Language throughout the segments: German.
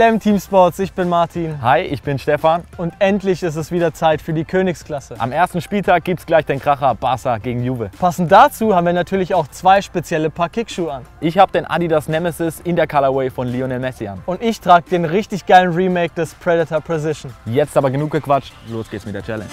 Elam Team Sports, ich bin Martin. Hi, ich bin Stefan. Und endlich ist es wieder Zeit für die Königsklasse. Am ersten Spieltag gibt es gleich den Kracher Barca gegen Juve. Passend dazu haben wir natürlich auch zwei spezielle Paar Kickschuhe an. Ich habe den Adidas Nemesis in der Colorway von Lionel Messi an. Und ich trage den richtig geilen Remake des Predator Precision. Jetzt aber genug gequatscht, los geht's mit der Challenge.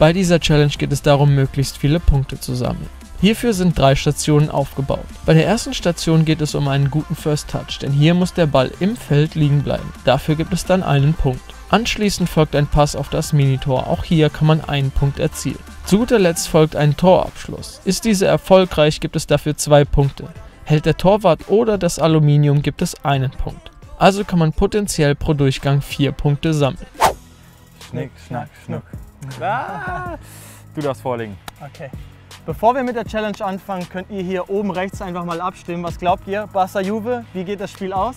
Bei dieser Challenge geht es darum, möglichst viele Punkte zu sammeln. Hierfür sind drei Stationen aufgebaut. Bei der ersten Station geht es um einen guten First Touch, denn hier muss der Ball im Feld liegen bleiben. Dafür gibt es dann einen Punkt. Anschließend folgt ein Pass auf das Minitor, auch hier kann man einen Punkt erzielen. Zu guter Letzt folgt ein Torabschluss. Ist diese erfolgreich, gibt es dafür zwei Punkte. Hält der Torwart oder das Aluminium, gibt es einen Punkt. Also kann man potenziell pro Durchgang vier Punkte sammeln. Schnick, schnack, schnuck. Ah, du darfst vorlegen. Okay. Bevor wir mit der Challenge anfangen, könnt ihr hier oben rechts einfach mal abstimmen. Was glaubt ihr? Barca Juve, wie geht das Spiel aus?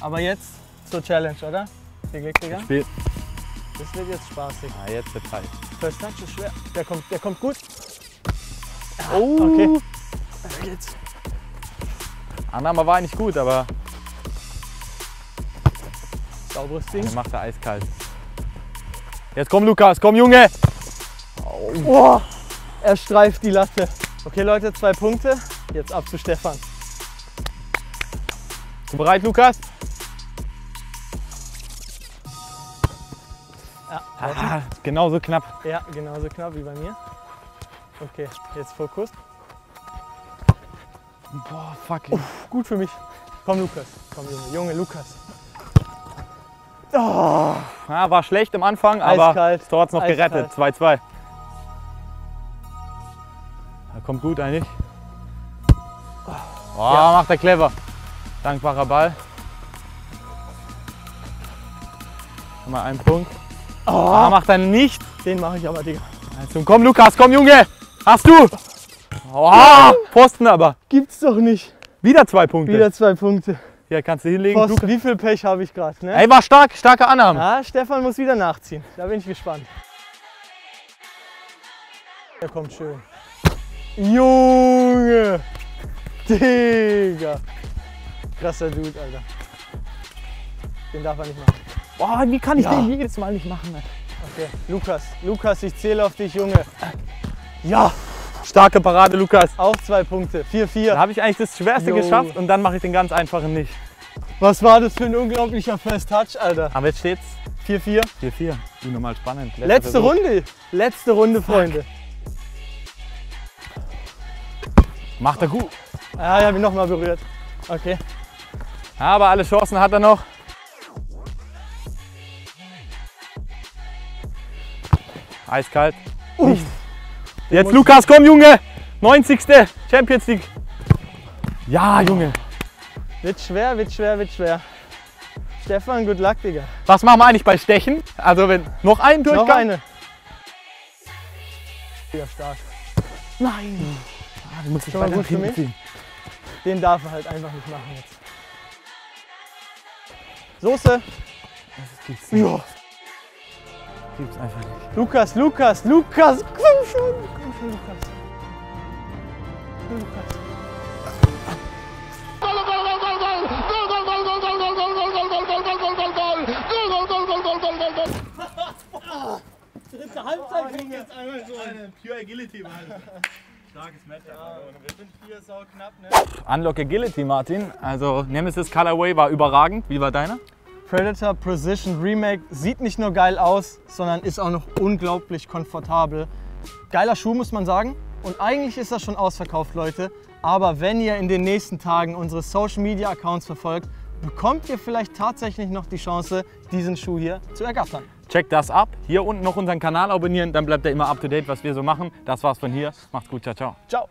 Aber jetzt zur Challenge, oder? Viel Glück, Digga. Spiel. Das wird jetzt spaßig. Ah, jetzt wird Zeit. First Touch ist schwer. Der kommt, der kommt gut. Oh, Okay. Auf geht's. Annahme war eigentlich gut, aber Sauberes Ding. er macht er eiskalt. Jetzt komm Lukas, komm Junge! Oh, er streift die Latte. Okay, Leute, zwei Punkte. Jetzt ab zu Stefan. Bist du bereit Lukas? Ja, Ah, genauso knapp. ja, genauso knapp wie bei mir. Okay, jetzt Fokus. Boah, fuck. Gut für mich. Komm, Lukas. Komm, Junge. Junge, Lukas. Oh, Ah, war schlecht am Anfang, aber Eiskalt, das Tor hat's noch eiskalt. gerettet. 2-2. Ja, kommt gut eigentlich. Oh, Ja. macht er clever. Dankbarer Ball. Mal einen Punkt. Ah, macht er nicht. den mache ich aber, Digga. Also, komm Lukas, komm Junge. Hast du. Oh, Pfosten aber. Gibt's doch nicht. Wieder zwei Punkte. Wieder zwei Punkte. Hier kannst du hinlegen. Post, wie viel Pech habe ich gerade, ne? Ey, war stark, starke Annahme. Ah, Stefan muss wieder nachziehen. Da bin ich gespannt. Der kommt schön. Junge! Digga! Krasser Dude, Alter. Den darf er nicht machen. Boah, wie kann ich Ja. den jedes Mal nicht machen? ey? Okay, Lukas, Lukas, ich zähle auf dich, Junge. Ja, Starke Parade, Lukas. auch zwei Punkte. 4-4. Da habe ich eigentlich das Schwerste Jo. geschafft und dann mache ich den ganz einfachen nicht. Was war das für ein unglaublicher First Touch, Alter? Aber jetzt steht's 4-4. 4-4. Unnormal spannend. Letzte Versuch. Runde. Letzte Runde, Freunde. Macht er gut. Ah, ich habe ihn nochmal berührt. Okay. Aber alle Chancen hat er noch. Eiskalt. Nicht. Jetzt Lukas, komm Junge! 90. Champions League. Ja, Junge. Wird schwer, wird schwer, wird schwer. Stefan, good luck, Digga. Was machen wir eigentlich bei Stechen? Also wenn noch ein Durchgang. Noch eine. Ja, stark. Nein. Ah, du musst dich weiter gut nach für hinten ziehen. Den darf er halt einfach nicht machen jetzt. Soße. Das gibt's nicht. Ja. Gibt's einfach nicht. Lukas, Lukas, Lukas. Komm schon. Komm schon, Lukas. Lukas. Dritte Halbzeit ging jetzt einmal so eine Pure Agility, Mann. Starkes Match. Ja, wir sind hier sau knapp, ne? Unlock Agility, Martin. Also Nemesis Colorway war überragend. Wie war deiner? Predator Precision Remake sieht nicht nur geil aus, sondern ist auch noch unglaublich komfortabel. Geiler Schuh, muss man sagen. Und eigentlich ist das schon ausverkauft, Leute. Aber wenn ihr in den nächsten Tagen unsere Social Media Accounts verfolgt, bekommt ihr vielleicht tatsächlich noch die Chance, diesen Schuh hier zu ergattern. Checkt das ab. Hier unten noch unseren Kanal abonnieren, dann bleibt ihr immer up to date, was wir so machen. Das war's von hier. Macht's gut, ciao, ciao. Ciao!